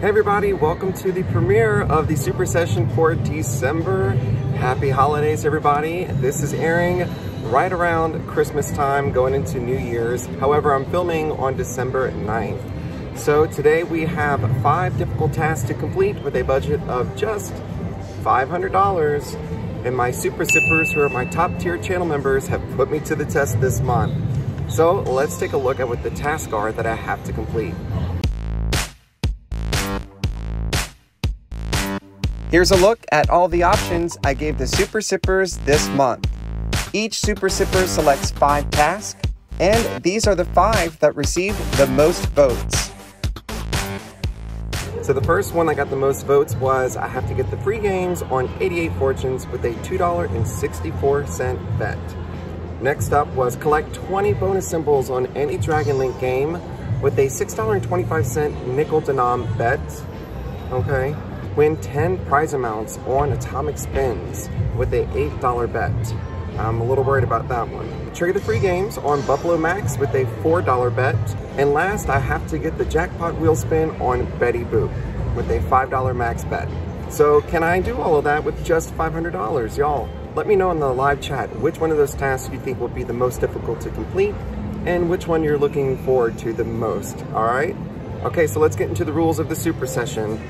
Hey everybody, welcome to the premiere of the Super Session for December. Happy holidays everybody. This is airing right around Christmas time going into New Year's. However, I'm filming on December 9th. So today we have five difficult tasks to complete with a budget of just $500. And my Super Sippers, who are my top tier channel members, have put me to the test this month. So let's take a look at what the tasks are that I have to complete. Here's a look at all the options I gave the Super Sippers this month. Each Super Sipper selects five tasks, and these are the five that received the most votes. So the first one I got the most votes was I have to get the free games on 88 Fortunes with a $2.64 bet. Next up was collect 20 bonus symbols on any Dragon Link game with a $6.25 nickel denom bet. Okay. Win 10 prize amounts on atomic spins with a $8 bet. I'm a little worried about that one. Trigger the free games on Buffalo Max with a $4 bet. And last, I have to get the jackpot wheel spin on Betty Boop with a $5 max bet. So can I do all of that with just $500, y'all? Let me know in the live chat which one of those tasks you think will be the most difficult to complete and which one you're looking forward to the most, all right? Okay, so let's get into the rules of the super session.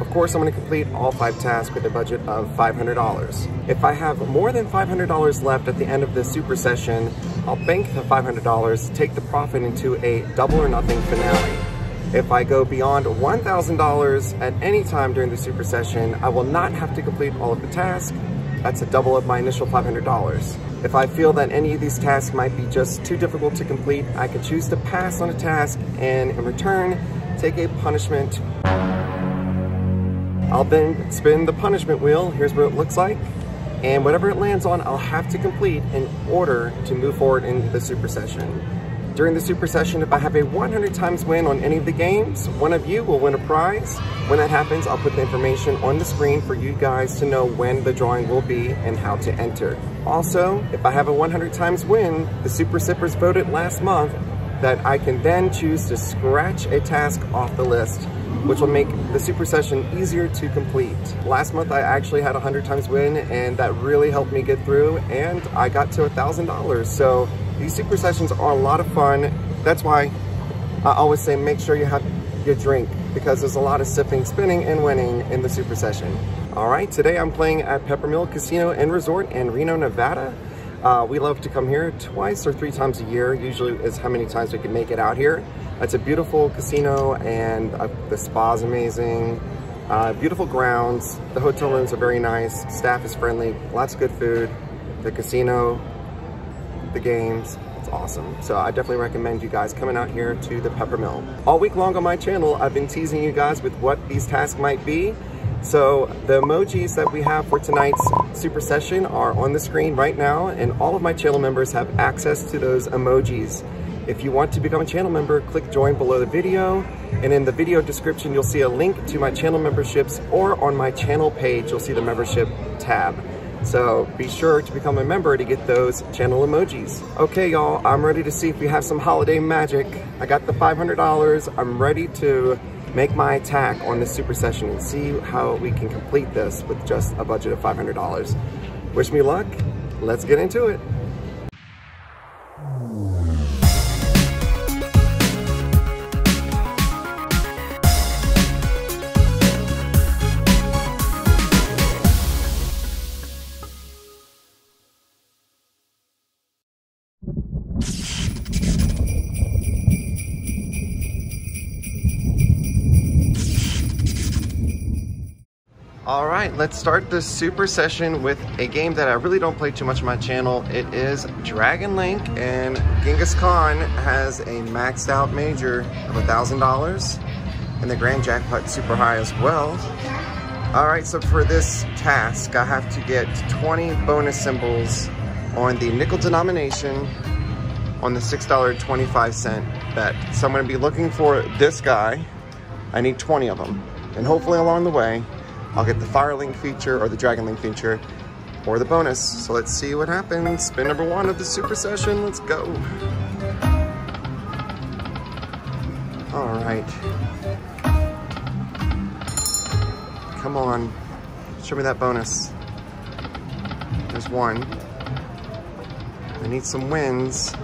Of course, I'm gonna complete all five tasks with a budget of $500. If I have more than $500 left at the end of this super session, I'll bank the $500, take the profit into a double or nothing finale. If I go beyond $1,000 at any time during the super session, I will not have to complete all of the tasks. That's a double of my initial $500. If I feel that any of these tasks might be just too difficult to complete, I can choose to pass on a task and in return, take a punishment I'll then spin the punishment wheel. Here's what it looks like. And whatever it lands on, I'll have to complete in order to move forward in the super session. During the super session, if I have a 100 times win on any of the games, one of you will win a prize. When that happens, I'll put the information on the screen for you guys to know when the drawing will be and how to enter. Also, if I have a 100 times win, the Super Sippers voted last month that I can then choose to scratch a task off the list which will make the super session easier to complete. Last month I actually had a 100 times win and that really helped me get through and I got to a $1,000. So these super sessions are a lot of fun. That's why I always say make sure you have your drink because there's a lot of sipping, spinning, and winning in the super session. All right, today I'm playing at Peppermill Casino and Resort in Reno, Nevada. Uh, we love to come here twice or three times a year, usually is how many times we can make it out here. It's a beautiful casino and uh, the spa's amazing. Uh, beautiful grounds. The hotel rooms are very nice. Staff is friendly. Lots of good food. The casino, the games, it's awesome. So I definitely recommend you guys coming out here to the Peppermill. All week long on my channel, I've been teasing you guys with what these tasks might be. So the emojis that we have for tonight's super session are on the screen right now and all of my channel members have access to those emojis. If you want to become a channel member, click join below the video and in the video description you'll see a link to my channel memberships or on my channel page you'll see the membership tab. So be sure to become a member to get those channel emojis. Okay, y'all, I'm ready to see if we have some holiday magic. I got the $500. I'm ready to make my attack on this super session and see how we can complete this with just a budget of $500. Wish me luck. Let's get into it. All right, let's start this super session with a game that I really don't play too much on my channel. It is Dragon Link, and Genghis Khan has a maxed out major of $1,000, and the grand jackpot super high as well. All right, so for this task, I have to get 20 bonus symbols on the nickel denomination on the $6.25 bet. So I'm gonna be looking for this guy. I need 20 of them. And hopefully along the way, I'll get the Fire Link feature or the Dragon Link feature or the bonus. So let's see what happens. Spin number one of the super session. Let's go. All right. Come on. Show me that bonus. There's one. I need some wins.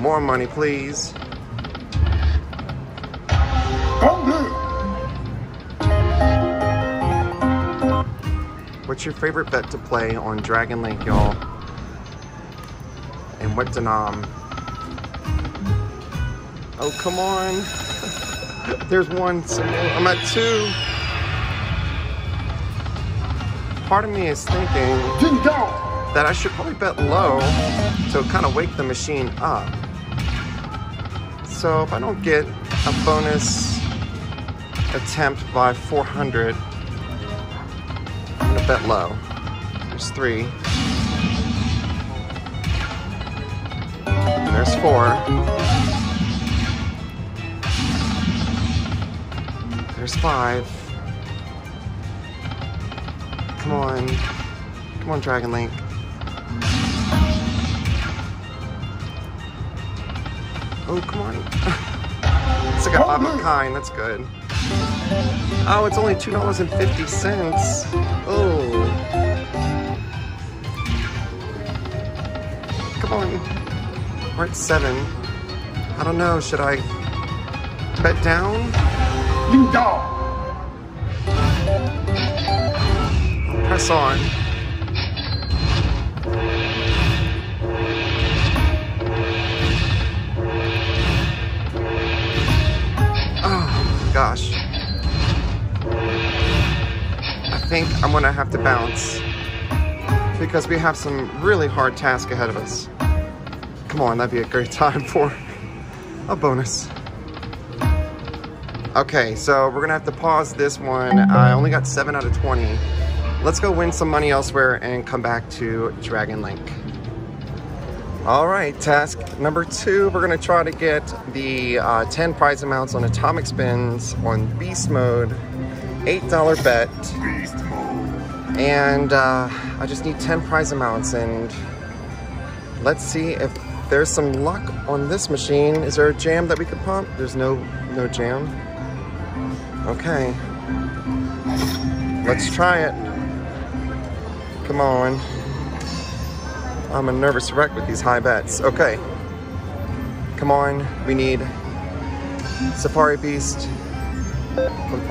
More money, please. What's your favorite bet to play on Dragon Link, y'all? And what denom? Oh, come on. There's one. I'm at two. Part of me is thinking that I should probably bet low to kind of wake the machine up. So if I don't get a bonus attempt by 400, Bet low. There's three. And there's four. There's five. Come on. Come on, Dragon Link. Oh, come on. it's like a five of kind. That's good. Oh, it's only $2.50. Oh. Come on. We're at seven. I don't know. Should I bet down? You dog. Press on. Oh, gosh. Think I'm gonna have to bounce because we have some really hard task ahead of us. Come on, that'd be a great time for a bonus. Okay, so we're gonna have to pause this one. I only got seven out of 20. Let's go win some money elsewhere and come back to Dragon Link. All right, task number two, we're gonna try to get the uh, 10 prize amounts on atomic spins on beast mode, $8 bet. And uh, I just need 10 prize amounts and let's see if there's some luck on this machine. Is there a jam that we could pump? There's no, no jam. Okay. Let's try it. Come on. I'm a nervous wreck with these high bets. Okay. Come on. We need Safari Beast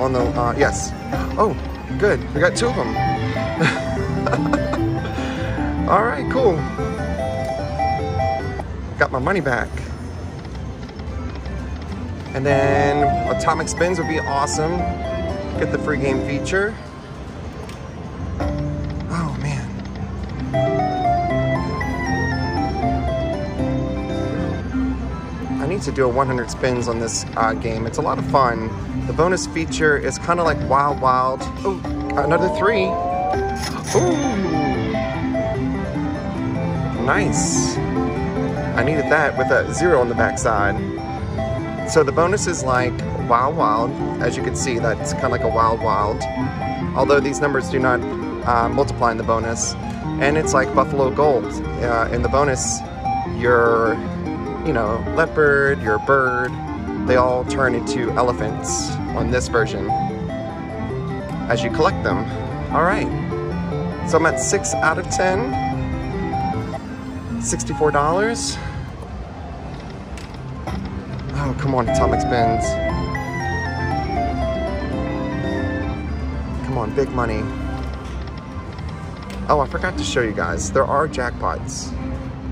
on the, uh, yes. Oh, good. We got two of them. All right, cool. Got my money back. And then Atomic Spins would be awesome. Get the free game feature. Need to do a 100 spins on this uh, game. It's a lot of fun. The bonus feature is kind of like Wild Wild. Oh, another three. Ooh. Nice. I needed that with a zero on the backside. So the bonus is like Wild Wild. As you can see, that's kind of like a Wild Wild. Although these numbers do not uh, multiply in the bonus. And it's like Buffalo Gold. Uh, in the bonus, you're you know, leopard, your bird, they all turn into elephants on this version as you collect them. All right, so I'm at six out of 10, $64. Oh, come on, Atomic Spins. Come on, big money. Oh, I forgot to show you guys. There are jackpots.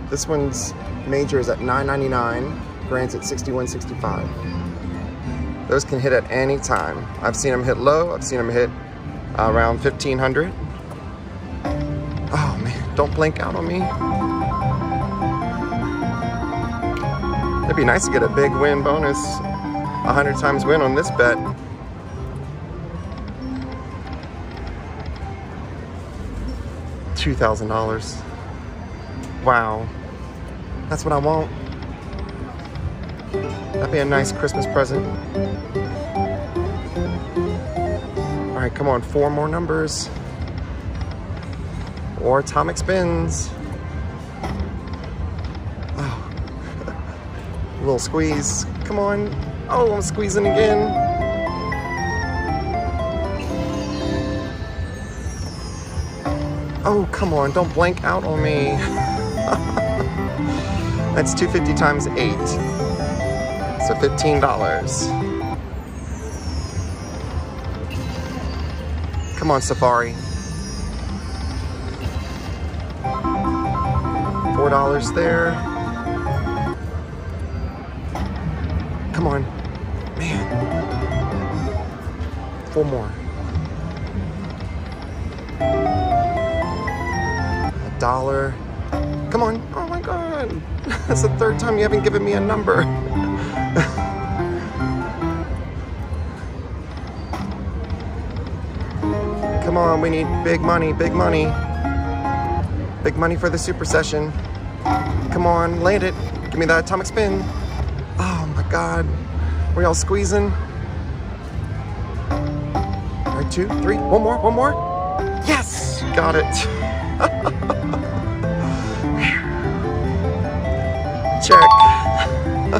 This one's major is at 9.99, grants at 61.65. Those can hit at any time. I've seen them hit low, I've seen them hit around 1500. Oh man, don't blink out on me. It'd be nice to get a big win bonus, 100 times win on this bet. $2,000. Wow. That's what I want. That'd be a nice Christmas present. All right, come on, four more numbers. Or atomic spins. Oh. a little squeeze. Come on. Oh, I'm squeezing again. Oh, come on, don't blank out on me. That's 250 times 8. So $15. Come on, Safari. $4 there. Come on. Man. Four more. A dollar. Come on. Oh my god. That's the third time you haven't given me a number. Come on, we need big money, big money. Big money for the super session. Come on, land it. Give me that atomic spin. Oh my God. we're all squeezing. All right, two, three, one more, one more. Yes, got it. Check.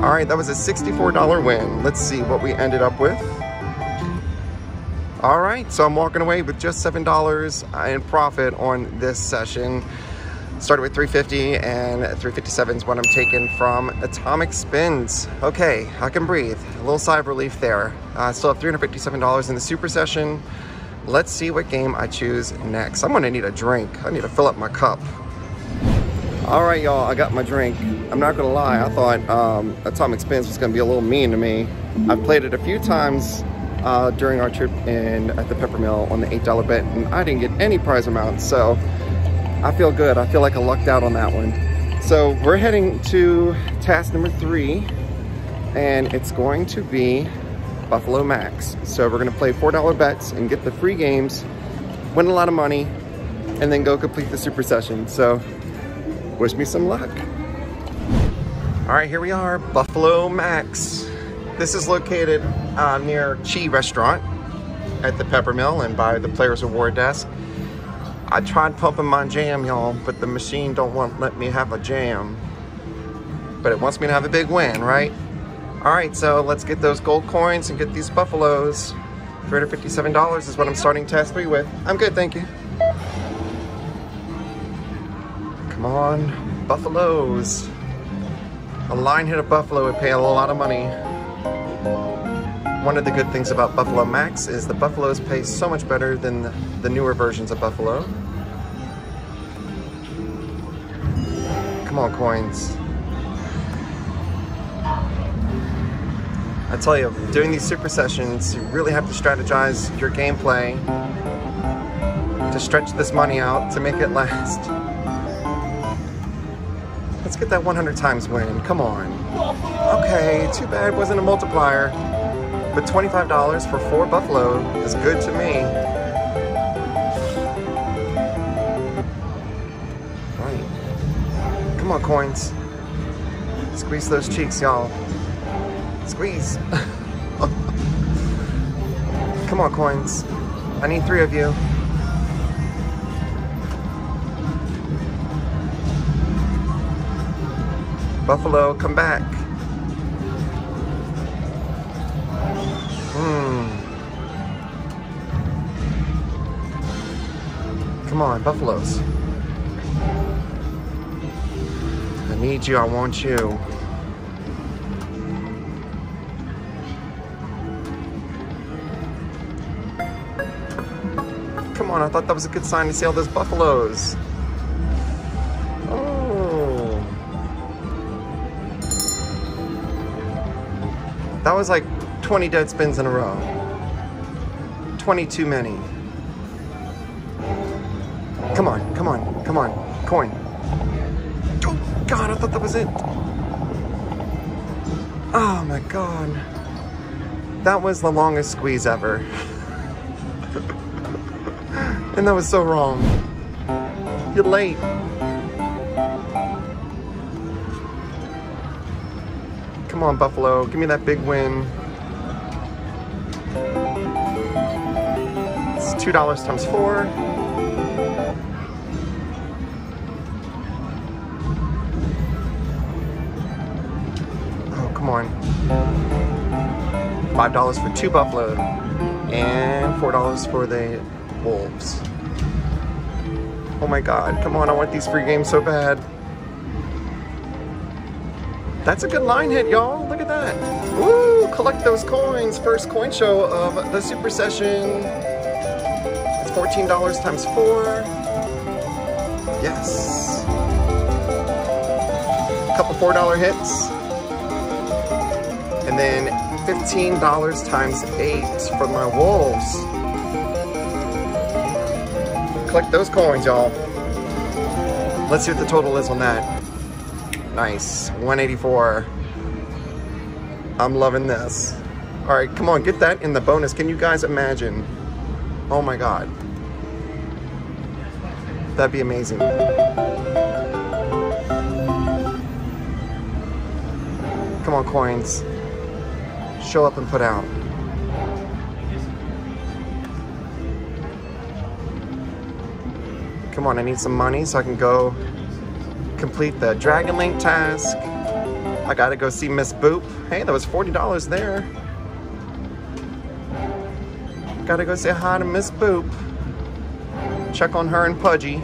all right, that was a $64 win. Let's see what we ended up with. All right, so I'm walking away with just $7 in profit on this session. Started with 350 and 357 is what I'm taking from Atomic Spins. Okay, I can breathe. A little sigh of relief there. I uh, still have $357 in the super session. Let's see what game I choose next. I'm gonna need a drink. I need to fill up my cup. All right, y'all, I got my drink. I'm not gonna lie, I thought um, Atomic Spins was gonna be a little mean to me. I've played it a few times uh, during our trip in at the Peppermill on the $8 bet and I didn't get any prize amounts. So I feel good. I feel like I lucked out on that one. So we're heading to task number three and it's going to be Buffalo Max. So we're gonna play $4 bets and get the free games, win a lot of money, and then go complete the super session. So wish me some luck. All right, here we are, Buffalo Max. This is located uh, near Chi Restaurant at the Peppermill and by the Players Award Desk. I tried pumping my jam, y'all, but the machine don't want let me have a jam. But it wants me to have a big win, right? All right, so let's get those gold coins and get these buffaloes. $357 is what I'm starting task three with. I'm good, thank you. Come on, buffaloes. A line hit of buffalo would pay a lot of money. One of the good things about Buffalo Max is the Buffaloes pay so much better than the, the newer versions of Buffalo. Come on, coins. I tell you, doing these super sessions, you really have to strategize your gameplay to stretch this money out to make it last. Let's get that 100 times win, come on. Okay, too bad wasn't a multiplier. But $25 for four buffalo is good to me. Right. Come on, coins. Squeeze those cheeks, y'all. Squeeze. Come on, coins. I need three of you. Buffalo, come back. Hmm. Come on, buffaloes. I need you, I want you. Come on, I thought that was a good sign to see all those buffaloes. That was like 20 dead spins in a row. 20 too many. Come on, come on, come on. Coin. Oh, God, I thought that was it. Oh, my God. That was the longest squeeze ever. and that was so wrong. You're late. Come on, Buffalo. Give me that big win. It's $2 times four. Oh, come on. $5 for two buffalo and $4 for the wolves. Oh my god, come on, I want these free games so bad. That's a good line hit, y'all. Look at that. Woo! Collect those coins. First coin show of the Super Session. It's $14 times four. Yes. A couple $4 hits. And then $15 times eight for my wolves. Collect those coins, y'all. Let's see what the total is on that. Nice, 184. I'm loving this. All right, come on, get that in the bonus. Can you guys imagine? Oh my God. That'd be amazing. Come on, coins. Show up and put out. Come on, I need some money so I can go complete the Dragon Link task. I gotta go see Miss Boop. Hey, that was $40 there. Gotta go say hi to Miss Boop. Check on her and Pudgy.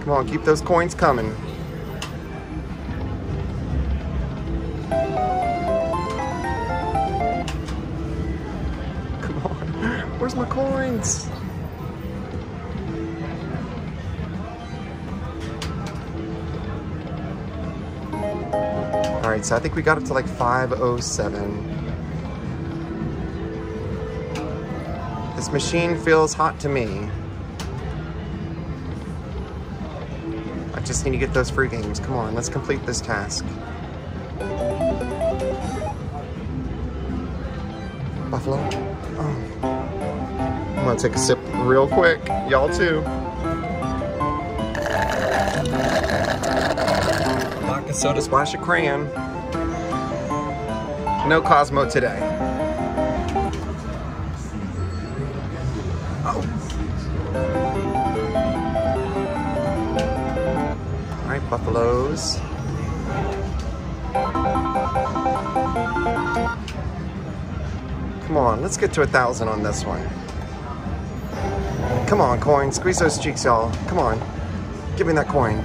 Come on, keep those coins coming. All right, so I think we got up to like 507. This machine feels hot to me. I just need to get those free games. Come on, let's complete this task. Gonna take a sip real quick. Y'all too. Vodka soda splash of crayon. No Cosmo today. Oh. All right, buffaloes. Come on, let's get to a thousand on this one. Come on, coin. Squeeze those cheeks, y'all. Come on. Give me that coin.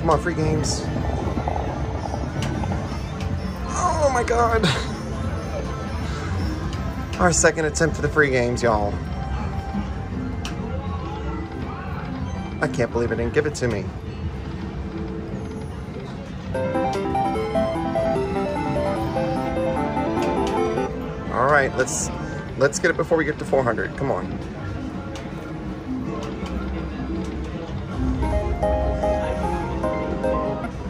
Come on, free games. Oh my god. Our second attempt for the free games, y'all. I can't believe it didn't give it to me. All right, let's let's get it before we get to 400. Come on.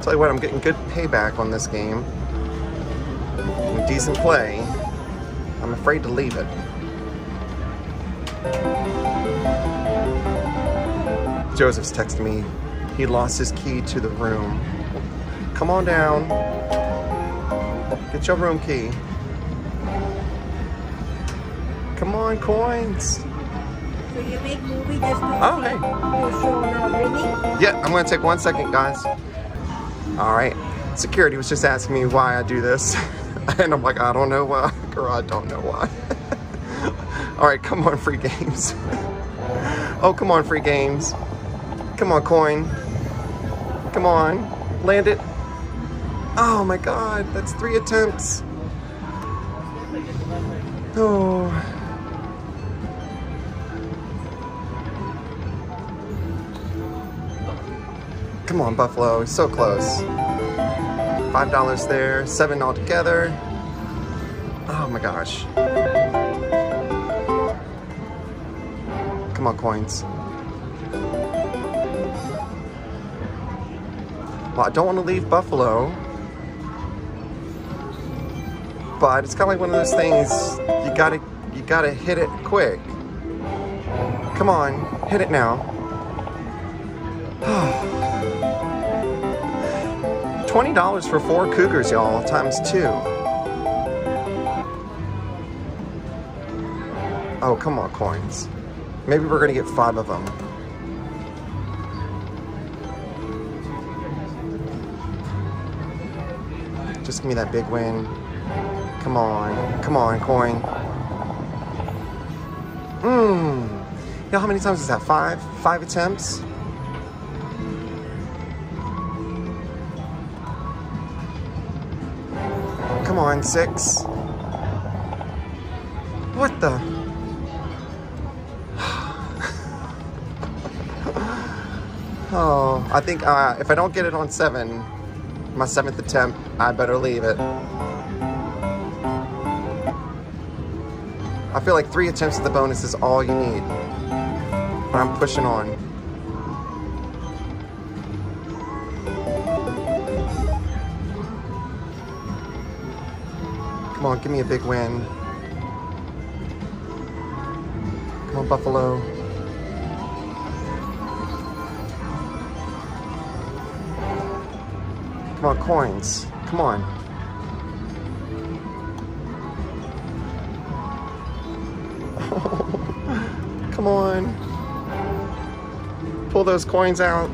Tell you what, I'm getting good payback on this game. Decent play. I'm afraid to leave it. Joseph's texting me. He lost his key to the room. Come on down. Get your room key. Coins. So you make movie just to Oh, hey. show? Yeah, I'm gonna take one second, guys. All right. Security was just asking me why I do this. and I'm like, I don't know why. Girl, I don't know why. All right, come on, free games. oh, come on, free games. Come on, coin. Come on, land it. Oh my God, that's three attempts. Oh. On, Buffalo, so close. Five dollars there, seven altogether. Oh my gosh. Come on, coins. Well, I don't want to leave Buffalo. But it's kind of like one of those things, you gotta, you gotta hit it quick. Come on, hit it now. $20 for four Cougars, y'all, times two. Oh, come on, coins. Maybe we're gonna get five of them. Just give me that big win. Come on. Come on, coin. Mmm. You know how many times is that? Five? Five attempts? Come on, six. What the? oh, I think uh, if I don't get it on seven, my seventh attempt, I better leave it. I feel like three attempts at the bonus is all you need. But I'm pushing on. Come on, give me a big win. Come on, Buffalo. Come on, coins. Come on. Come on. Pull those coins out.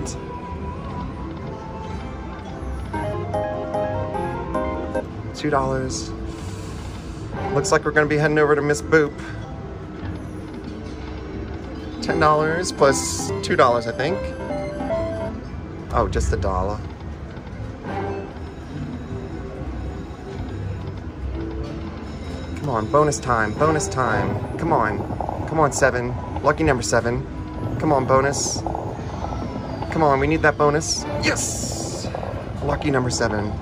Two dollars. Looks like we're gonna be heading over to Miss Boop. Ten dollars plus plus two dollars, I think. Oh, just a dollar. Come on, bonus time, bonus time. Come on. Come on, seven. Lucky number seven. Come on, bonus. Come on, we need that bonus. Yes! Lucky number seven.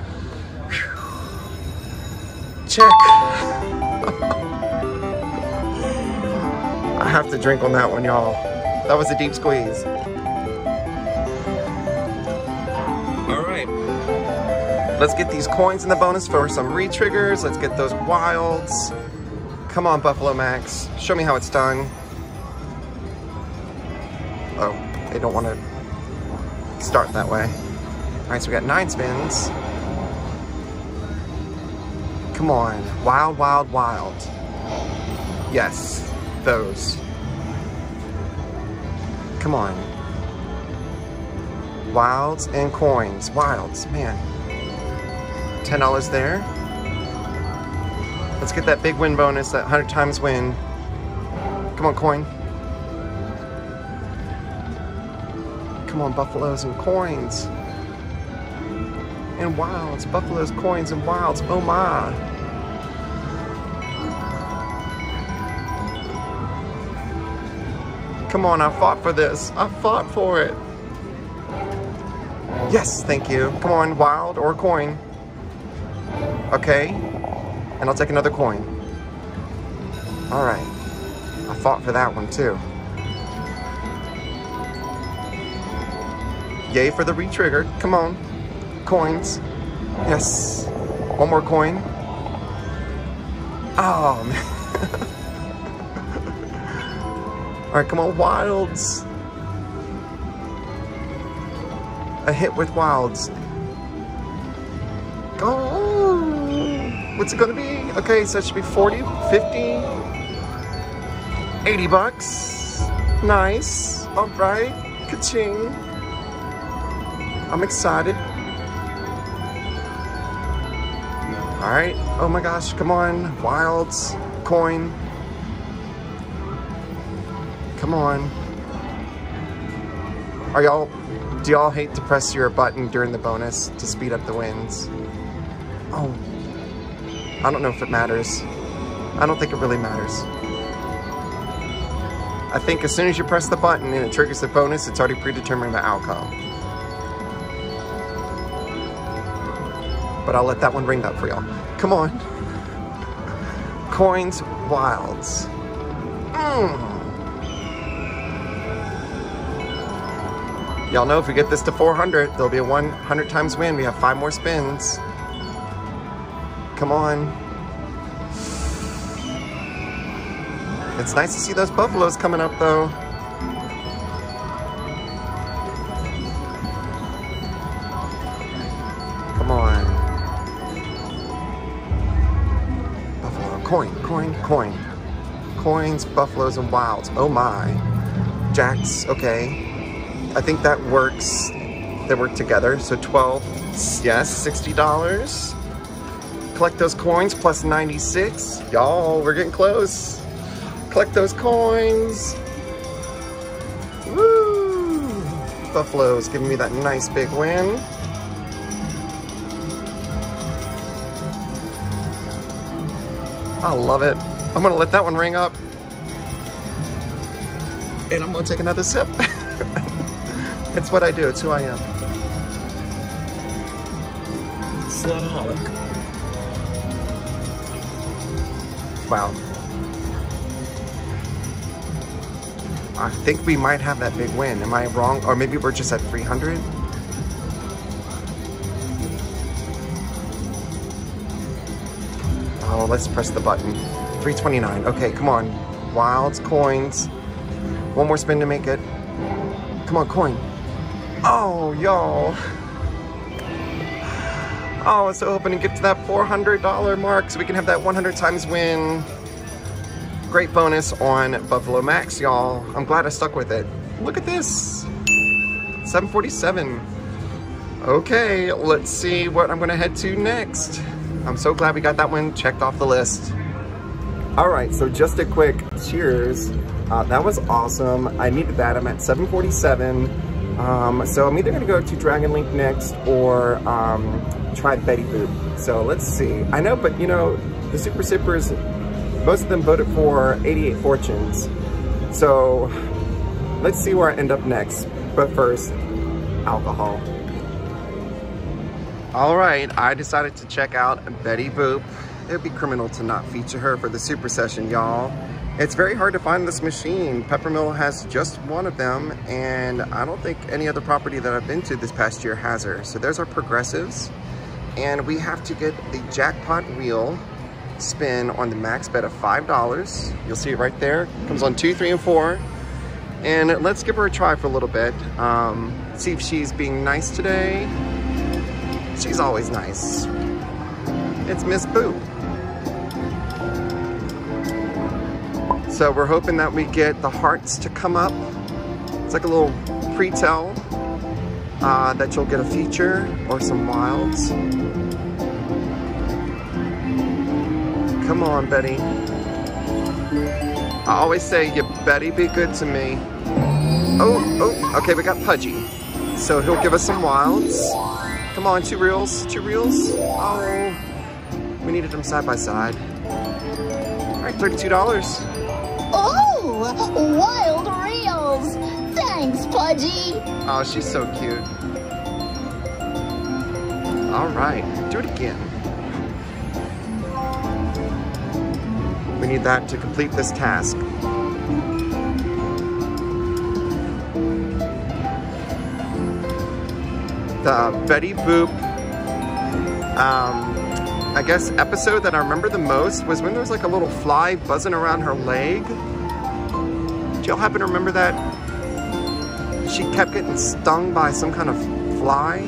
Have to drink on that one, y'all. That was a deep squeeze. All right. Let's get these coins in the bonus for some re-triggers. Let's get those wilds. Come on, Buffalo Max. Show me how it's done. Oh, they don't want to start that way. All right, so we got nine spins. Come on. Wild, wild, wild. Yes, those. Come on. Wilds and coins. Wilds, man. $10 there. Let's get that big win bonus, that 100 times win. Come on, coin. Come on, buffaloes and coins. And wilds, buffaloes, coins, and wilds. Oh my. Come on, I fought for this. I fought for it. Yes, thank you. Come on, wild or coin. Okay. And I'll take another coin. All right. I fought for that one too. Yay for the re-trigger. Come on. Coins. Yes. One more coin. Oh, man. All right, come on, wilds. A hit with wilds. Go. What's it gonna be? Okay, so it should be 40, 50, 80 bucks. Nice. All right. Ka-ching. I'm excited. All right. Oh my gosh, come on. Wilds, coin. Come on. Are y'all, do y'all hate to press your button during the bonus to speed up the wins? Oh, I don't know if it matters. I don't think it really matters. I think as soon as you press the button and it triggers the bonus, it's already predetermined the outcome. But I'll let that one ring up for y'all. Come on. Coins, wilds. Mm. Y'all know if we get this to 400, there'll be a 100 times win. We have five more spins. Come on. It's nice to see those buffaloes coming up though. Come on. Buffalo, coin, coin, coin. Coins, buffaloes, and wilds. Oh my. jacks, okay. I think that works. They work together, so 12, yes, $60. Collect those coins, plus 96. Y'all, we're getting close. Collect those coins. Woo! Buffalo's giving me that nice big win. I love it. I'm gonna let that one ring up. And I'm gonna take another sip. it's what I do, it's who I am. Slotaholic. Wow. I think we might have that big win. Am I wrong? Or maybe we're just at 300? Oh, let's press the button. 329. Okay, come on. Wilds, coins. One more spin to make it. Come on, coin. Y'all. Oh, I was so hoping to get to that $400 mark so we can have that 100 times win. Great bonus on Buffalo Max, y'all. I'm glad I stuck with it. Look at this. 747. Okay, let's see what I'm gonna head to next. I'm so glad we got that one checked off the list. All right, so just a quick cheers. Uh, that was awesome. I needed that. I'm at 747. Um, so I'm either gonna go to Dragon Link next or um, try Betty Boop. So let's see. I know, but you know, the Super Sippers, most of them voted for 88 Fortunes. So let's see where I end up next. But first, alcohol. All right, I decided to check out Betty Boop. It'd be criminal to not feature her for the super session, y'all. It's very hard to find this machine. Peppermill has just one of them, and I don't think any other property that I've been to this past year has her. So there's our progressives, and we have to get the jackpot wheel spin on the max bet of $5. You'll see it right there. Comes on two, three, and four. And let's give her a try for a little bit. Um, see if she's being nice today. She's always nice. It's Miss Boo. So we're hoping that we get the hearts to come up. It's like a little pre-tell uh, that you'll get a feature or some wilds. Come on, Betty. I always say, you Betty be good to me. Oh, oh, okay, we got Pudgy. So he'll give us some wilds. Come on, two reels, two reels. Oh, we needed them side by side. All right, $32. Wild reels! Thanks, Pudgy! Oh, she's so cute. All right, do it again. We need that to complete this task. The Betty Boop, um, I guess, episode that I remember the most was when there was like a little fly buzzing around her leg. Y'all happen to remember that? She kept getting stung by some kind of fly.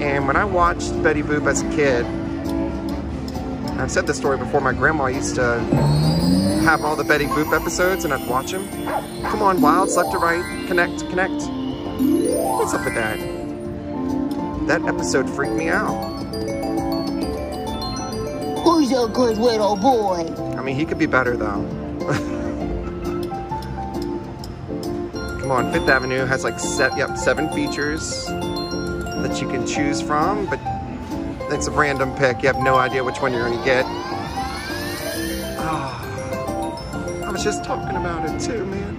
And when I watched Betty Boop as a kid, I've said this story before, my grandma used to have all the Betty Boop episodes and I'd watch them. Come on, Wilds, left to right, connect, connect. What's up with that? That episode freaked me out. Who's a good little boy? I mean, he could be better though. Come on, Fifth Avenue has like set, yep, seven features that you can choose from, but it's a random pick. You have no idea which one you're gonna get. Just talking about it too, man.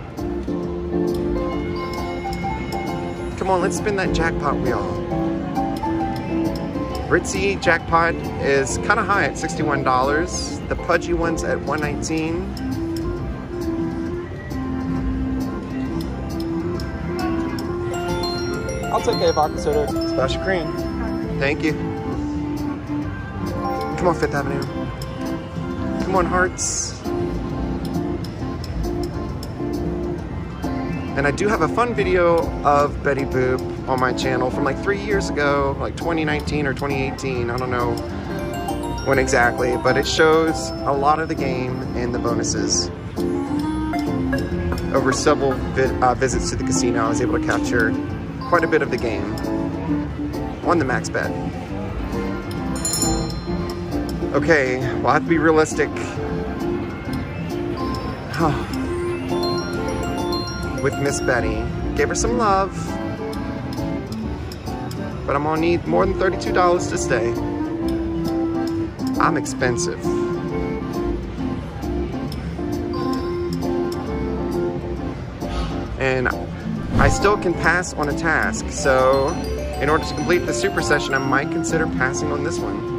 Come on, let's spin that jackpot wheel. Ritzy jackpot is kind of high at $61. The pudgy one's at 119 I'll take a vodka soda. Splash of cream. Thank you. Come on, Fifth Avenue. Come on, hearts. And I do have a fun video of Betty Boop on my channel from like three years ago, like 2019 or 2018. I don't know when exactly, but it shows a lot of the game and the bonuses. Over several vi uh, visits to the casino, I was able to capture quite a bit of the game on the max bet. Okay, well I have to be realistic. With Miss Betty. Gave her some love. But I'm gonna need more than $32 to stay. I'm expensive. And I still can pass on a task, so in order to complete the super session, I might consider passing on this one.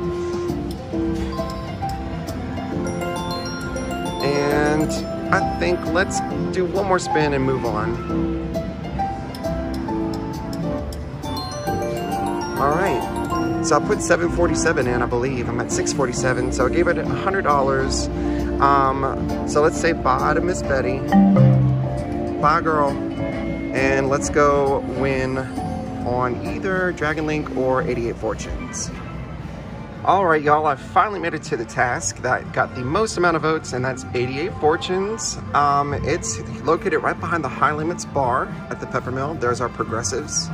I think let's do one more spin and move on. All right, so I put 747 in, I believe. I'm at 647, so I gave it $100. Um, so let's say bye to Miss Betty. Bye, girl. And let's go win on either Dragon Link or 88 Fortunes. All right, y'all, I finally made it to the task that got the most amount of votes, and that's 88 Fortunes. Um, it's located right behind the High Limits bar at the Peppermill. There's our progressives.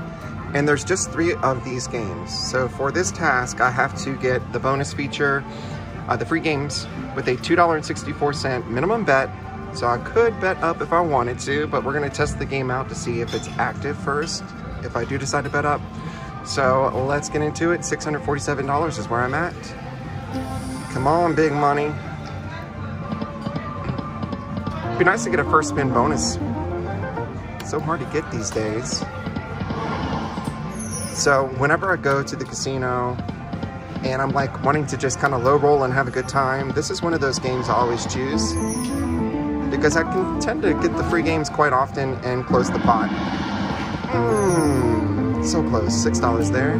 And there's just three of these games. So for this task, I have to get the bonus feature, uh, the free games, with a $2.64 minimum bet. So I could bet up if I wanted to, but we're gonna test the game out to see if it's active first, if I do decide to bet up. So let's get into it. $647 is where I'm at. Come on, big money. It'd be nice to get a first spin bonus. So hard to get these days. So whenever I go to the casino and I'm like wanting to just kind of low roll and have a good time, this is one of those games I always choose because I can tend to get the free games quite often and close the pot. Mmm, so close, $6 there.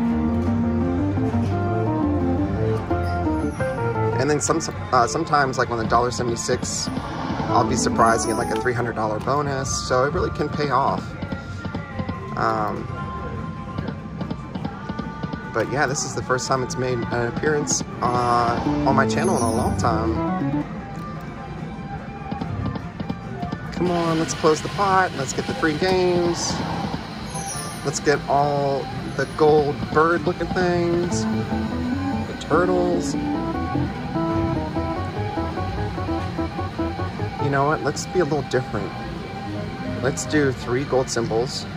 And then some uh, sometimes like on the $1.76, I'll be surprised and get like a $300 bonus. So it really can pay off. Um, but yeah, this is the first time it's made an appearance uh, on my channel in a long time. Come on, let's close the pot. Let's get the free games. Let's get all the gold bird looking things. The turtles. You know what? Let's be a little different. Let's do three gold symbols. It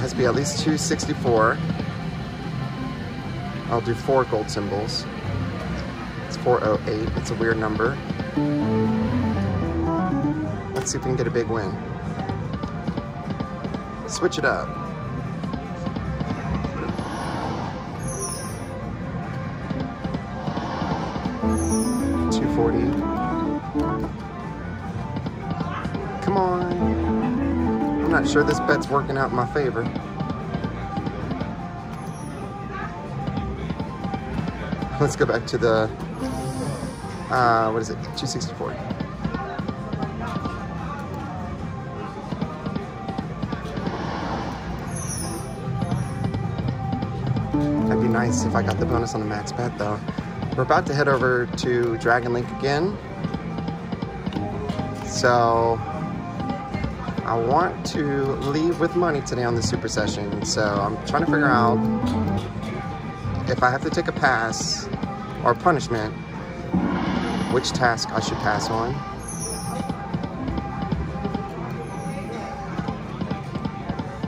has to be at least 264. I'll do four gold symbols. It's 408. It's a weird number. Let's see if we can get a big win. Switch it up. Two forty. Come on. I'm not sure this bet's working out in my favor. Let's go back to the, uh, what is it, 264. Nice if I got the bonus on the max bet though. We're about to head over to Dragon Link again. So I want to leave with money today on the super session. So I'm trying to figure out if I have to take a pass or punishment, which task I should pass on.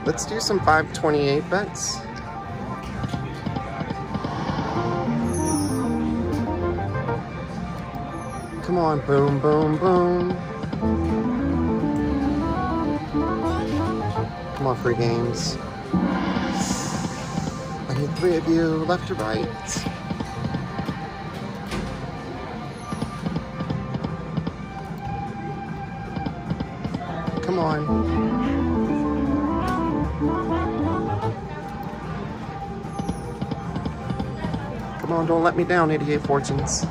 Let's do some 528 bets. On, boom, boom, boom. Come on, free games. I need three of you, left to right. Come on. Come on, don't let me down, 88 Fortunes.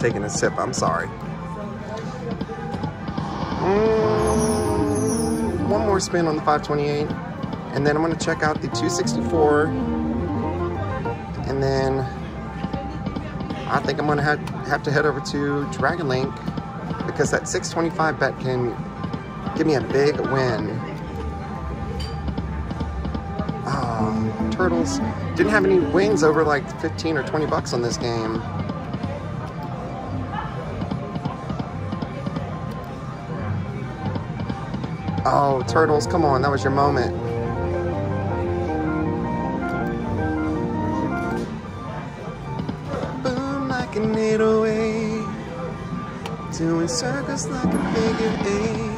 Taking a sip, I'm sorry. Mm, one more spin on the 528. And then I'm gonna check out the 264. And then I think I'm gonna have, have to head over to Dragon Link because that 625 bet can give me a big win. Oh, Turtles didn't have any wins over like 15 or 20 bucks on this game. Oh, Turtles, come on, that was your moment. Boom like an 808, doing circles like a figure eight.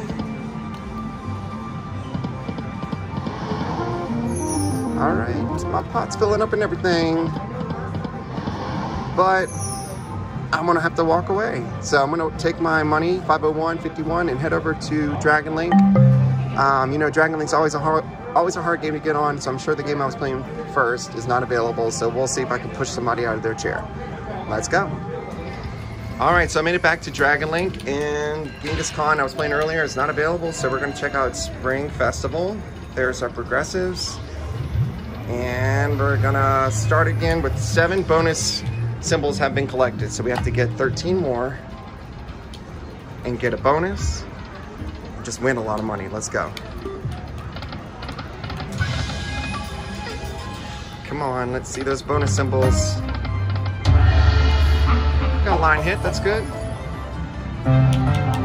All right, my pot's filling up and everything, but I'm gonna have to walk away. So I'm gonna take my money, 501, 51, and head over to Dragon Link. Um, you know, Dragon Link's always a hard, always a hard game to get on, so I'm sure the game I was playing first is not available. So we'll see if I can push somebody out of their chair. Let's go. All right, so I made it back to Dragon Link, and Genghis Khan I was playing earlier is not available, so we're gonna check out Spring Festival. There's our progressives. And we're gonna start again with seven bonus symbols have been collected. So we have to get 13 more and get a bonus. Just win a lot of money. Let's go. Come on, let's see those bonus symbols. Got a line hit, that's good.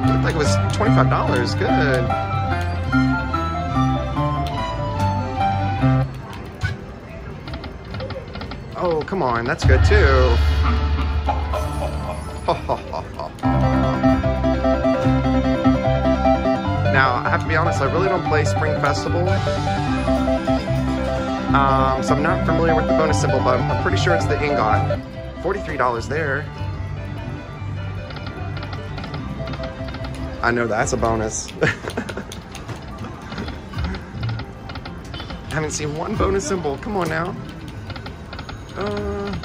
Looked like it was $25, good. Oh, come on, that's good too. now, I have to be honest, I really don't play Spring Festival. Um, so I'm not familiar with the bonus symbol, but I'm pretty sure it's the ingot. $43 there. I know that's a bonus. haven't seen one bonus symbol. Come on now. Uh,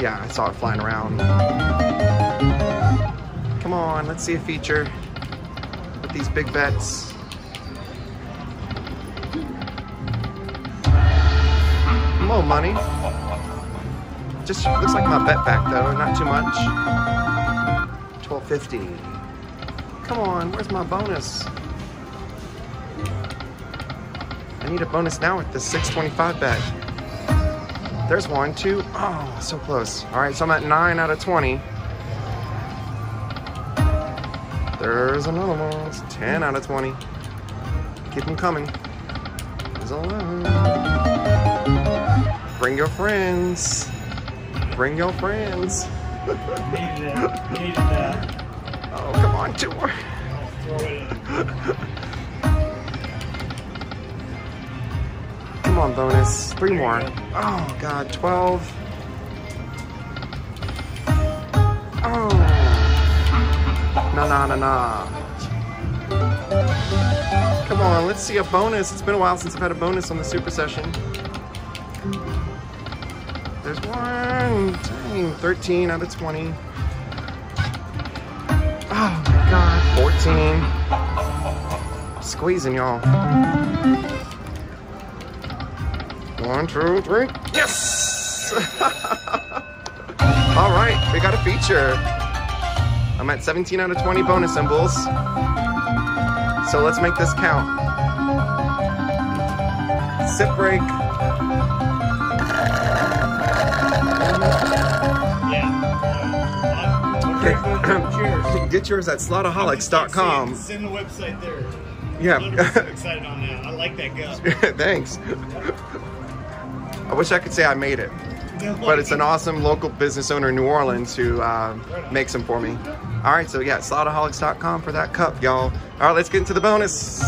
yeah, I saw it flying around. Come on, let's see a feature with these big bets. More money. Just looks like my bet back though, not too much. 1250. Come on, where's my bonus? I need a bonus now with the 625 bet. There's one, two. Oh, so close. All right, so I'm at 9 out of 20. There's another one. It's 10 out of 20. Keep them coming. There's 11. Bring your friends. Bring your friends. Oh, come on, two more. Come on, bonus. Three more. Oh, God. 12. Na na na na. Come on, let's see a bonus. It's been a while since I've had a bonus on the Super Session. There's one. Dang. 13 out of 20. Oh, my God. 14. Squeezing, y'all. One, two, three. Yes! All right, we got a feature. I'm at 17 out of 20 bonus symbols. So let's make this count. Sip break. Yeah. Cheers. Get yours at Slotaholix.com. Send the website there. Yeah. 100% excited on that. I like that gup. Thanks. I wish I could say I made it. But it's an awesome local business owner in New Orleans who uh, makes them for me. All right, so yeah, Slotaholix.com for that cup, y'all. All right, let's get into the bonus.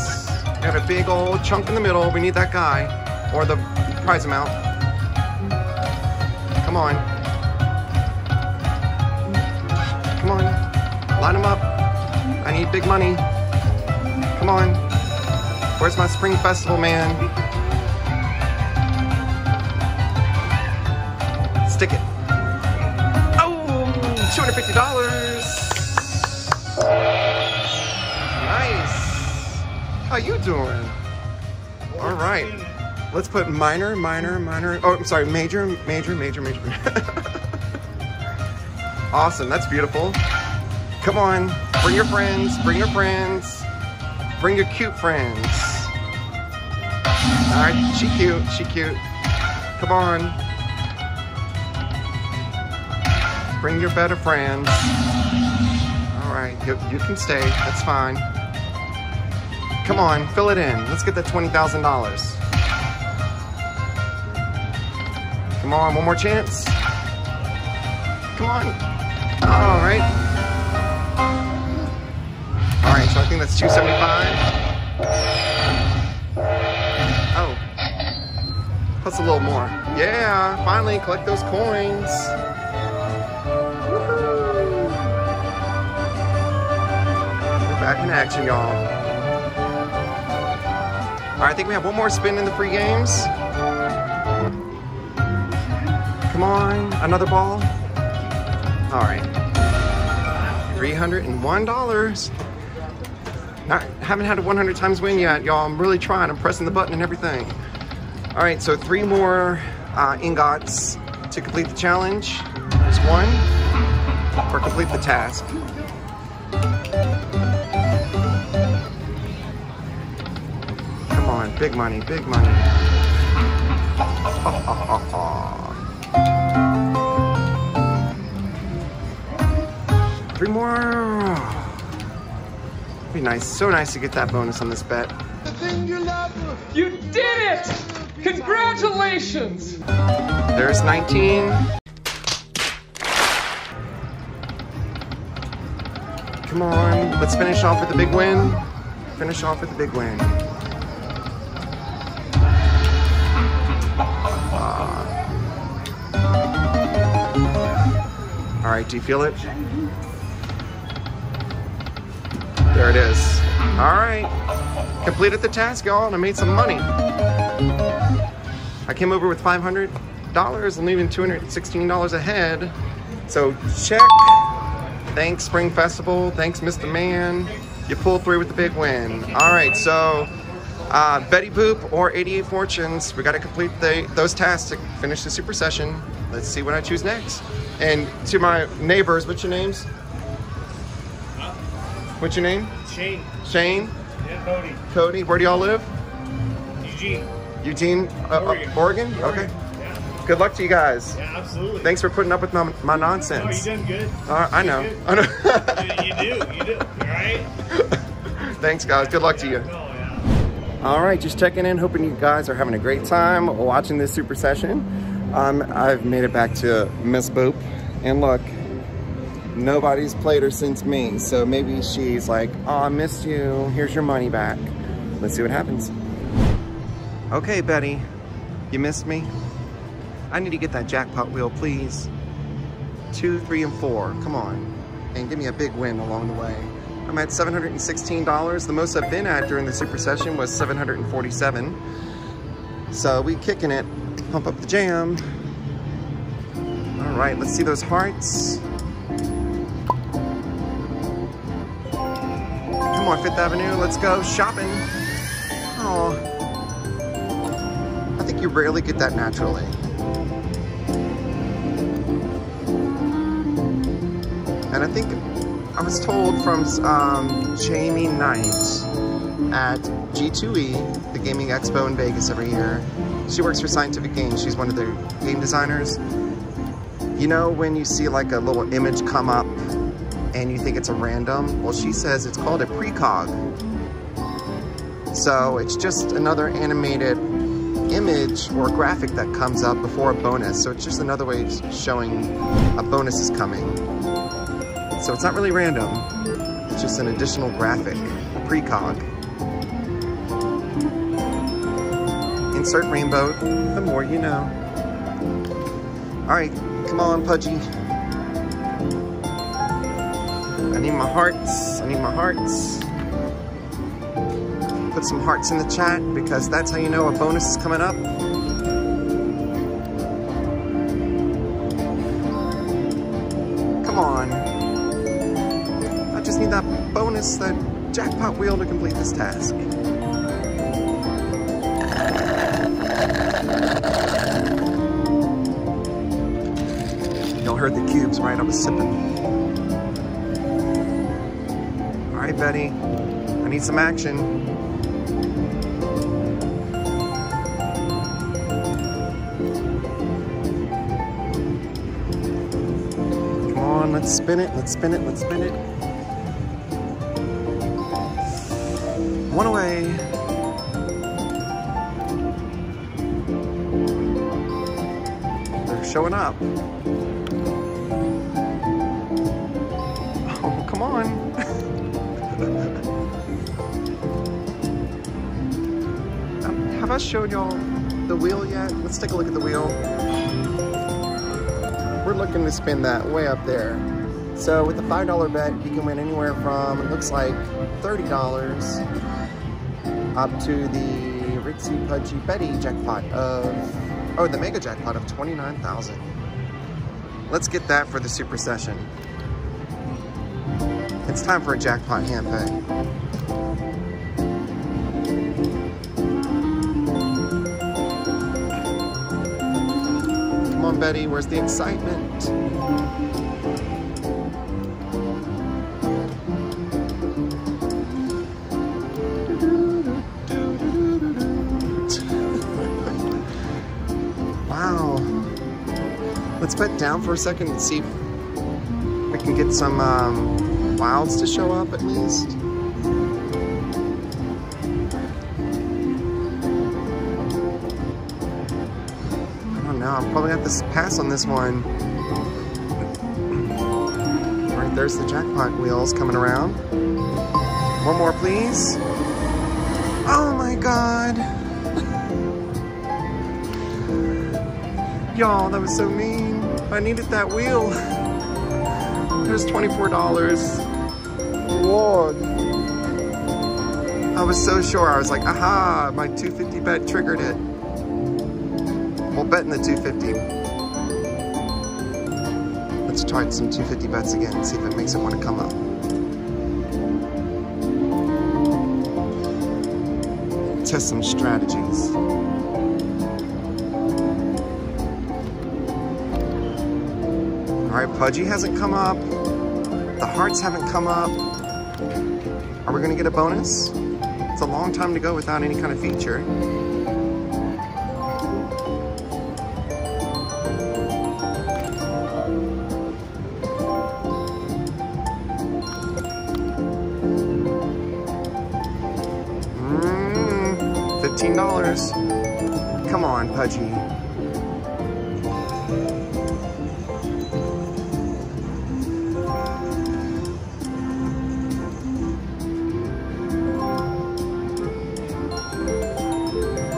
We have a big old chunk in the middle. We need that guy or the prize amount. Come on. Come on. Line them up. I need big money. Come on. Where's my spring festival man? $250. Nice. How you doing? All right. Let's put minor, minor, minor. Oh, I'm sorry, major, major, major, major. awesome, that's beautiful. Come on, bring your friends, bring your friends, bring your cute friends. All right, she cute, she cute. Come on. Bring your better friends. All right, you, you can stay, that's fine. Come on, fill it in. Let's get that $20,000. Come on, one more chance. Come on. All right. All right, so I think that's 275. Oh. Plus a little more. Yeah, finally collect those coins. Back in action, y'all. All right, I think we have one more spin in the free games. Come on, another ball. All right. $301. Not, haven't had a 100 times win yet, y'all. I'm really trying. I'm pressing the button and everything. All right, so three more uh, ingots to complete the challenge. There's one or complete the task. Big money, big money. Three more. Be nice, so nice to get that bonus on this bet. You did it! Congratulations! There's 19. Come on, let's finish off with a big win. Finish off with a big win. Right, do you feel it? There it is. All right, completed the task, y'all, and I made some money. I came over with $500 and leaving $216 ahead. So check. Thanks Spring Festival. Thanks Mr. Man. You pulled through with the big win. All right, so uh, Betty Boop or 88 Fortunes. We got to complete the, those tasks to finish the super session. Let's see what I choose next. And to my neighbors, what's your names? What's your name? Shane. Shane? Yeah, Cody. Cody? Where do y'all live? Eugene. Eugene? Uh, uh, Oregon. Oregon? Okay. Yeah. Good luck to you guys. Yeah, absolutely. Thanks for putting up with my, my nonsense. Oh, you done good. Uh, I know. Good. I know. you, you do. You do. All right. Thanks, guys. Good luck to you. Oh, yeah. All right, just checking in. Hoping you guys are having a great time watching this super session. Um, I've made it back to Miss Boop, and look, nobody's played her since me. So maybe she's like, "Oh, I missed you. Here's your money back." Let's see what happens. Okay, Betty, you missed me. I need to get that jackpot wheel, please. Two, three, and four. Come on, and give me a big win along the way. I'm at $716. The most I've been at during the super session was 747. So we kicking it. Pump up the jam. All right, let's see those hearts. Come on, Fifth Avenue, let's go shopping. Oh, I think you rarely get that naturally. And I think I was told from um, Jamie Knight at G2E, the gaming expo in Vegas every year. She works for Scientific Games. She's one of their game designers. You know when you see like a little image come up and you think it's a random? Well, she says it's called a precog. So it's just another animated image or graphic that comes up before a bonus. So it's just another way of showing a bonus is coming. So it's not really random. It's just an additional graphic, a precog. Insert rainbow, the more you know. All right, come on, Pudgy. I need my hearts, I need my hearts. Put some hearts in the chat because that's how you know a bonus is coming up. come on. I just need that bonus, that jackpot wheel to complete this task. Heard the cubes, right? I was sipping. All right, Betty. I need some action. Come on, let's spin it, let's spin it, let's spin it. One away. They're showing up. Showed y'all the wheel yet? Let's take a look at the wheel. We're looking to spin that way up there. So with the $5 bet, you can win anywhere from, it looks like $30 up to the Ritzy Pudgy Betty jackpot of, oh, the mega jackpot of 29,000. Let's get that for the super session. It's time for a jackpot hand bet. Where's the excitement? wow. Let's put down for a second and see if we can get some um, wilds to show up at least. I'm probably have to pass on this one. Right, there's the jackpot wheels coming around. One more, please. Oh my god. Y'all, that was so mean. I needed that wheel. There's $24. Lord. I was so sure. I was like, aha, my 250 bet triggered it. Bet in the 250. Let's try some 250 bets again and see if it makes it want to come up. Test some strategies. All right, Pudgy hasn't come up. The hearts haven't come up. Are we gonna get a bonus? It's a long time to go without any kind of feature. I'll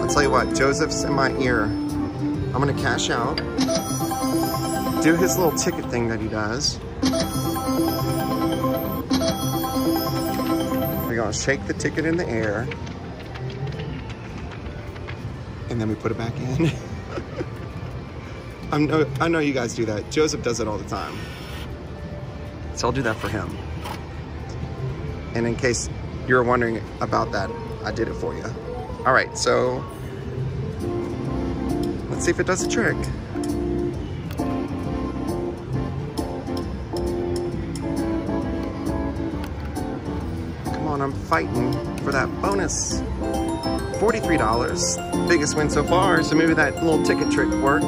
tell you what, Joseph's in my ear. I'm gonna cash out. Do his little ticket thing that he does. We're gonna shake the ticket in the air. And then we put it back in. I know, I know you guys do that. Joseph does it all the time. So I'll do that for him. And in case you're wondering about that, I did it for you. All right, so let's see if it does the trick. Come on, I'm fighting for that bonus. $43, biggest win so far, so maybe that little ticket trick worked.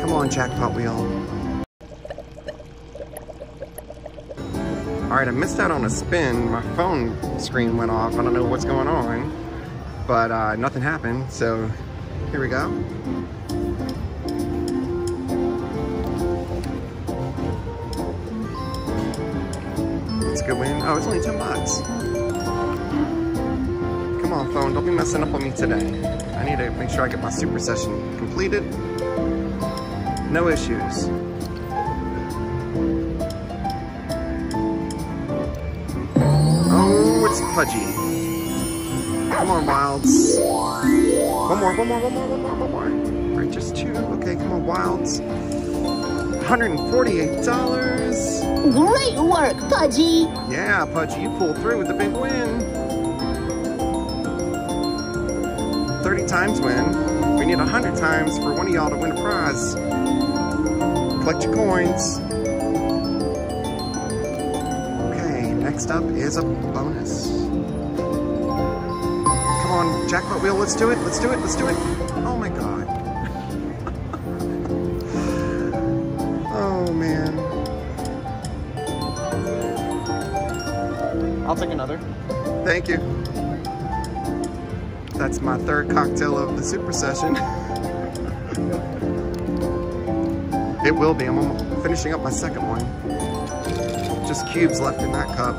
Come on, jackpot wheel. All right, I missed out on a spin. My phone screen went off. I don't know what's going on, but uh, nothing happened. So here we go. Oh, it's only 10 bucks. Come on, phone. Don't be messing up on me today. I need to make sure I get my super session completed. No issues. Oh, it's pudgy. Come on, Wilds. One more, one more, one more, one more, one more. All right, just two. Okay, come on, Wilds. $148. Great work, Pudgy. Yeah, Pudgy, you pulled through with the big win. 30 times win. We need 100 times for one of y'all to win a prize. Collect your coins. Okay, next up is a bonus. Come on, jackpot wheel, let's do it, let's do it, let's do it. Thank you. That's my third cocktail of the super session. it will be. I'm finishing up my second one. Just cubes left in that cup.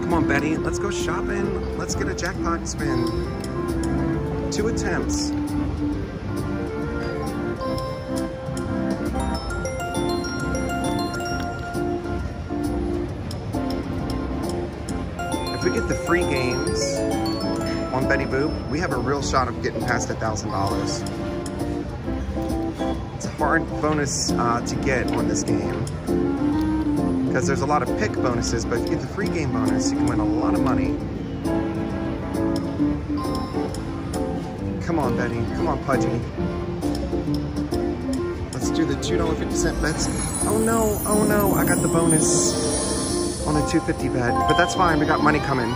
Come on, Betty. Let's go shopping. Let's get a jackpot spin. Two attempts. Betty Boop, we have a real shot of getting past a thousand dollars. It's a hard bonus uh, to get on this game because there's a lot of pick bonuses, but if you get the free game bonus, you can win a lot of money. Come on, Betty. Come on, Pudgy. Let's do the $2.50 bets. Oh no, oh no, I got the bonus on a 250 bet, but that's fine. We got money coming.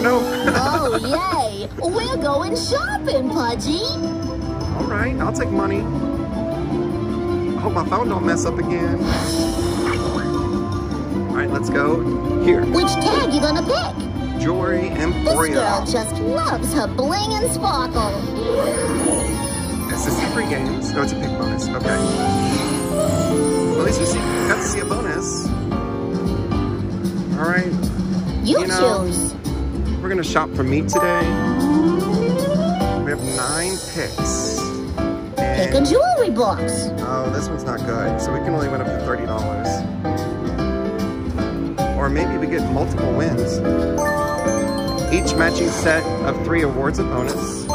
Never know. Oh, yay. We're going shopping, Pudgy. All right, I'll take money. I hope my phone don't mess up again. All right, let's go. Here, Which tag you gonna pick? Jewelry This Emporia. girl just loves her bling and sparkle. Is this the free games? No, it's a pick bonus. Okay. Well, at least we see, got to see a bonus. All right, You, You know- choose. We're gonna shop for meat today. We have nine picks. Pick a jewelry box. oh, this one's not good. So we can only win up to thirty dollars. Or maybe we get multiple wins. Each matching set of three awards a bonus.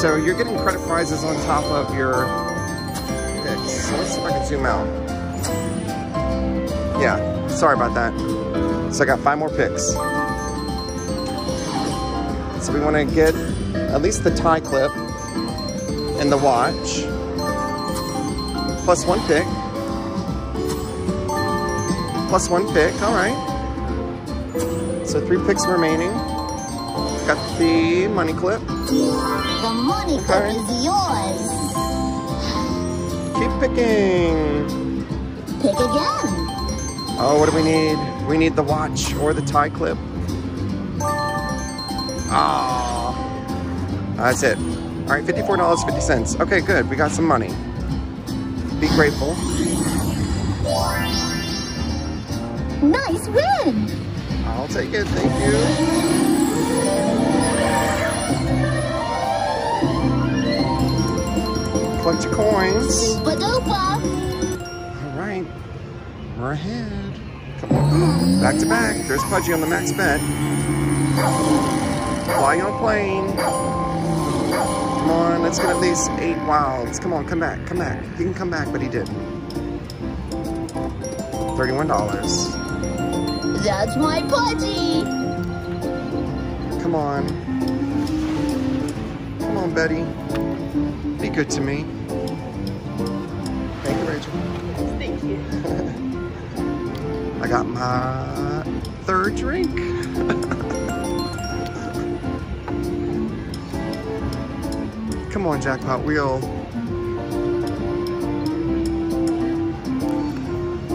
So you're getting credit prizes on top of your picks. So let's see if I can zoom out. Yeah, sorry about that. So I got five more picks. So we want to get at least the tie clip and the watch. Plus one pick. Plus one pick, all right. So three picks remaining. Got the money clip. The money clip is yours. Keep picking. Pick again. Oh, what do we need? We need the watch or the tie clip. Ah, that's it. All right, fifty-four dollars fifty cents. Okay, good. We got some money. Be grateful. Nice win. I'll take it. Thank you. Collect your coins. All right, we're ahead. Back to back. There's Pudgy on the max bet. Fly on a plane. Come on, let's get at least eight wilds. Come on, come back, come back. He can come back, but he didn't. $31. That's my Pudgy. Come on. Come on, Betty. Be good to me. I got my third drink. Come on, jackpot wheel.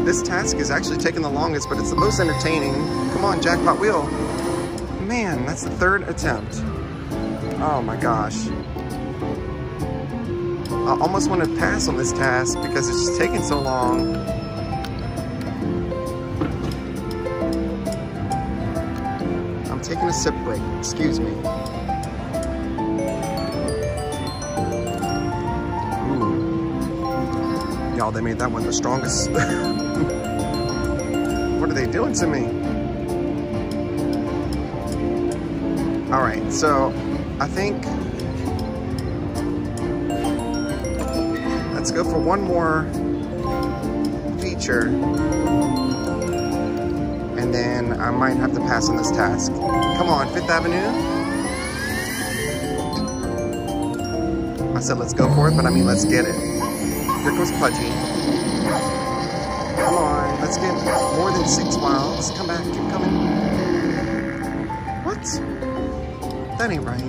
This task is actually taking the longest, but it's the most entertaining. Come on, jackpot wheel. Man, that's the third attempt. Oh my gosh. I almost want to pass on this task because it's just taking so long. a sip break, excuse me. Y'all, they made that one the strongest. what are they doing to me? All right, so I think let's go for one more feature then I might have to pass on this task. Come on, Fifth Avenue. I said let's go for it, but I mean let's get it. Here goes Pudgy. Come on, let's get more than six wilds. Come back, keep coming. What? That ain't right.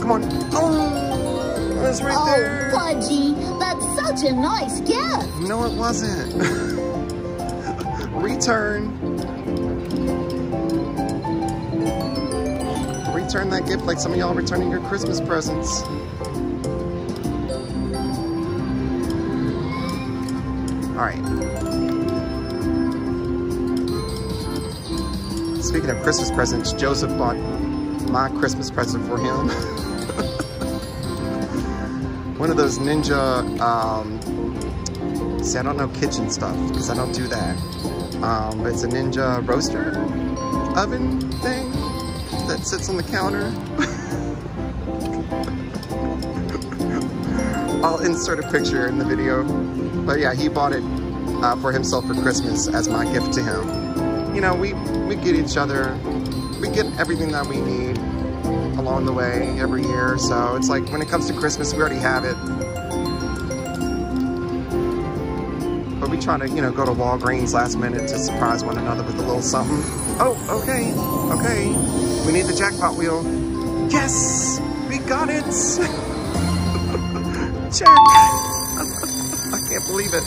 Come on. Oh, it was right oh, there. Pudgy, that's such a nice gift. No, it wasn't. Return. Return that gift like some of y'all returning your Christmas presents. All right. Speaking of Christmas presents, Joseph bought my Christmas present for him. One of those ninja, um, see, I don't know kitchen stuff because I don't do that. Um, it's a ninja roaster oven sits on the counter. I'll insert a picture in the video. But yeah, he bought it uh, for himself for Christmas as my gift to him. You know, we, we get each other, we get everything that we need along the way every year. So it's like when it comes to Christmas, we already have it. But we try to, you know, go to Walgreens last minute to surprise one another with a little something. Oh, okay, okay. We need the jackpot wheel. Yes, we got it. Check. I can't believe it.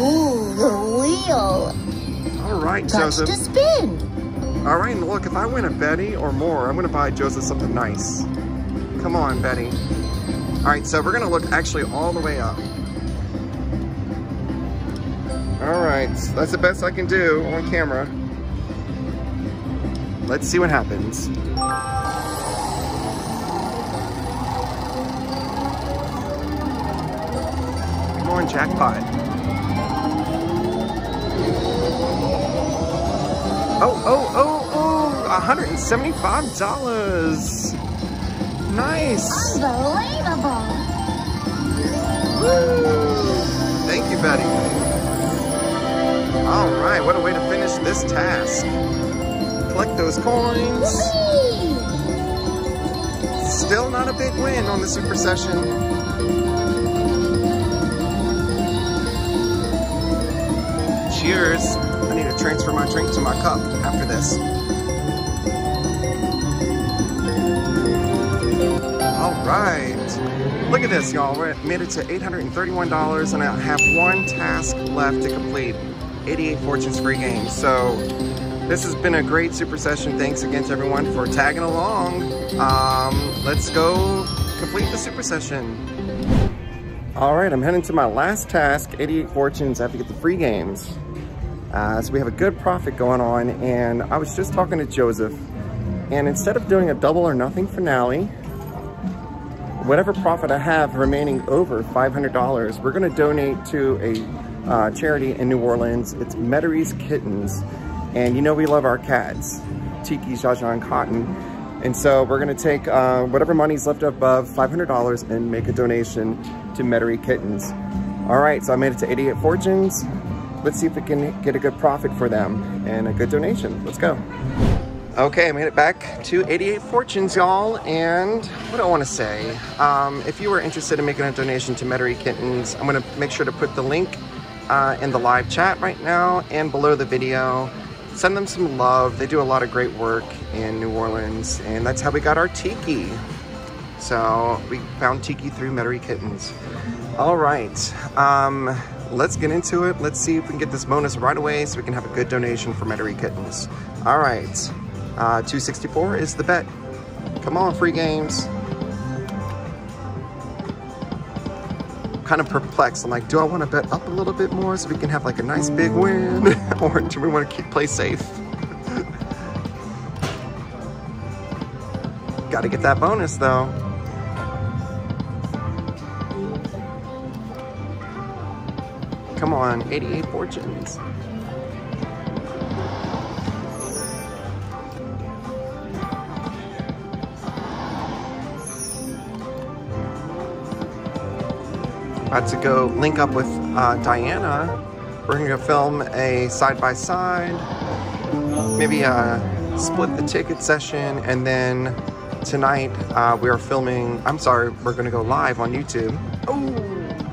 Ooh, the wheel. All right, Touch Joseph. to spin. All right, look, if I win a Betty or more, I'm gonna buy Joseph something nice. Come on, Betty. All right, so we're gonna look actually all the way up. All right, that's the best I can do on camera. Let's see what happens. Come on, jackpot. Oh, oh, oh, oh, $175. Nice. Unbelievable. Woo. Thank you, Betty. All right, what a way to finish this task. Collect those coins. Still not a big win on the super session. Cheers. I need to transfer my drink to my cup after this. All right. Look at this, y'all. We made it to $831 and I have one task left to complete. 88 Fortunes free games. So this has been a great super session. Thanks again to everyone for tagging along. Um, let's go complete the super session. All right, I'm heading to my last task, 88 Fortunes. I have to get the free games. Uh, so we have a good profit going on. And I was just talking to Joseph. And instead of doing a double or nothing finale, whatever profit I have remaining over $500, we're gonna donate to a uh, charity in New Orleans. It's Metairies Kittens. And you know we love our cats, Tiki, Jaja, and Cotton. And so we're gonna take uh, whatever money's left above $500 and make a donation to Metairie Kittens. All right, so I made it to 88 Fortunes. Let's see if we can get a good profit for them and a good donation. Let's go. Okay, I made it back to 88 Fortunes, y'all. And what I want to say? Um, if you are interested in making a donation to Metairie Kittens, I'm going to make sure to put the link uh, in the live chat right now and below the video. Send them some love. They do a lot of great work in New Orleans, and that's how we got our tiki. So we found tiki through Metairie Kittens. All right, um, let's get into it. Let's see if we can get this bonus right away so we can have a good donation for Metairie Kittens. All right, uh, 264 is the bet. Come on, free games. kind of perplexed. I'm like, do I want to bet up a little bit more so we can have like a nice big win? or do we want to keep play safe? Gotta get that bonus though. Come on, 88 fortunes. About to go link up with uh, Diana. We're gonna film a side-by-side, -side, maybe a split the ticket session, and then tonight uh, we are filming, I'm sorry, we're gonna go live on YouTube. Oh,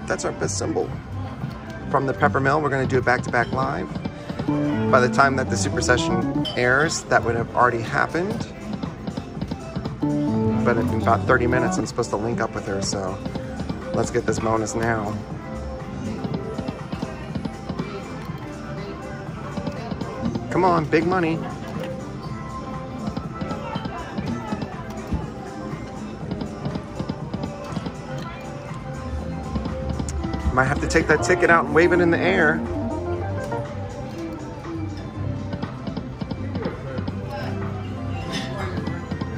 that's our best symbol. From the Peppermill, we're gonna do a back-to-back -back live. By the time that the super session airs, that would have already happened. But in about 30 minutes, I'm supposed to link up with her, so let's get this bonus now. Come on, big money. Might have to take that ticket out and wave it in the air.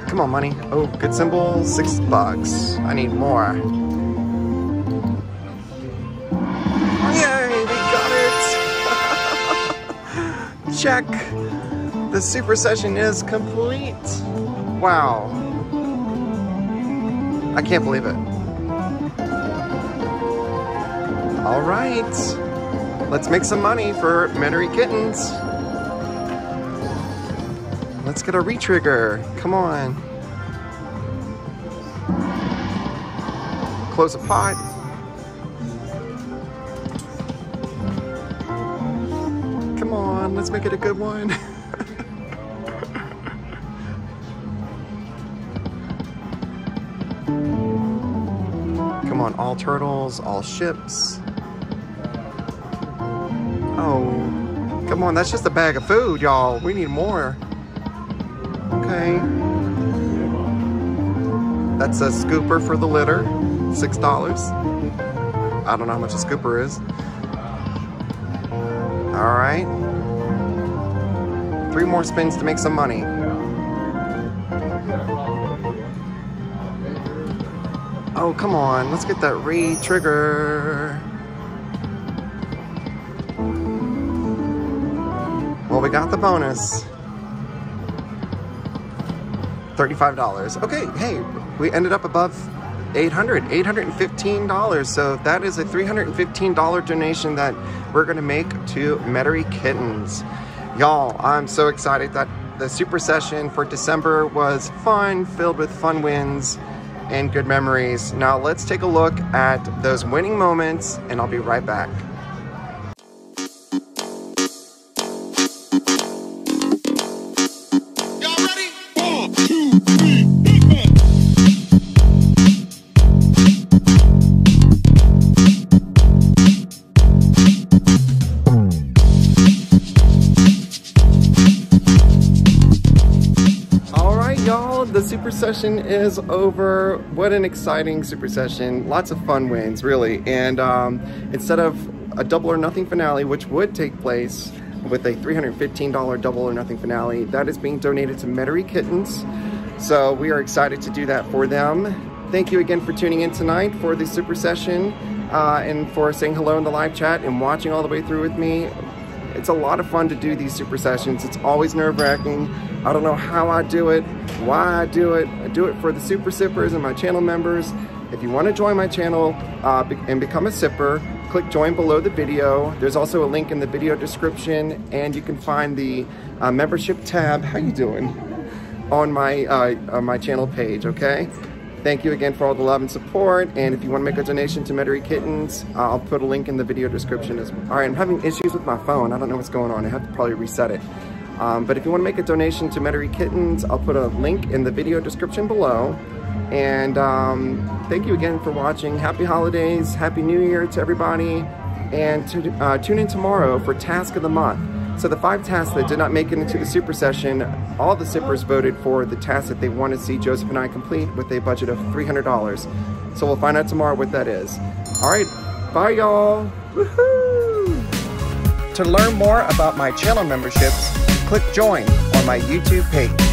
Come on, money. Oh, good symbol, six bucks. I need more. Check. The super session is complete. Wow. I can't believe it. All right, let's make some money for Metairie Kittens. Let's get a retrigger, come on. Close a pot. Let's make it a good one. Come on, all turtles, all ships. Oh, come on, that's just a bag of food, y'all. We need more. Okay. That's a scooper for the litter, $6. I don't know how much a scooper is. All right. Three more spins to make some money. Oh, come on, let's get that re-trigger. Well, we got the bonus. $35. Okay, hey, we ended up above 800 $815. So that is a $315 donation that we're gonna make to Metairie Kittens. Y'all, I'm so excited that the super session for December was fun, filled with fun wins and good memories. Now let's take a look at those winning moments and I'll be right back. Session is over. What an exciting super session. Lots of fun wins, really. And um, instead of a double or nothing finale, which would take place with a $315 double or nothing finale, that is being donated to Metairie Kittens. So we are excited to do that for them. Thank you again for tuning in tonight for the super session uh, and for saying hello in the live chat and watching all the way through with me. It's a lot of fun to do these super sessions. It's always nerve wracking. I don't know how I do it, why I do it. I do it for the super sippers and my channel members. If you want to join my channel uh, and become a sipper, click join below the video. There's also a link in the video description and you can find the uh, membership tab. How you doing? On my, uh, on my channel page, okay? Thank you again for all the love and support. And if you want to make a donation to Metairie Kittens, I'll put a link in the video description as well. All right, I'm having issues with my phone. I don't know what's going on. I have to probably reset it. Um, but if you want to make a donation to Metairie Kittens, I'll put a link in the video description below. And um, thank you again for watching. Happy holidays, Happy New Year to everybody. And to, uh, tune in tomorrow for Task of the Month. So the five tasks that did not make it into the super session, all the sippers voted for the task that they want to see Joseph and I complete with a budget of $300. So we'll find out tomorrow what that is. All right, bye y'all. To learn more about my channel memberships, click join on my YouTube page.